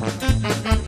Mm-hmm.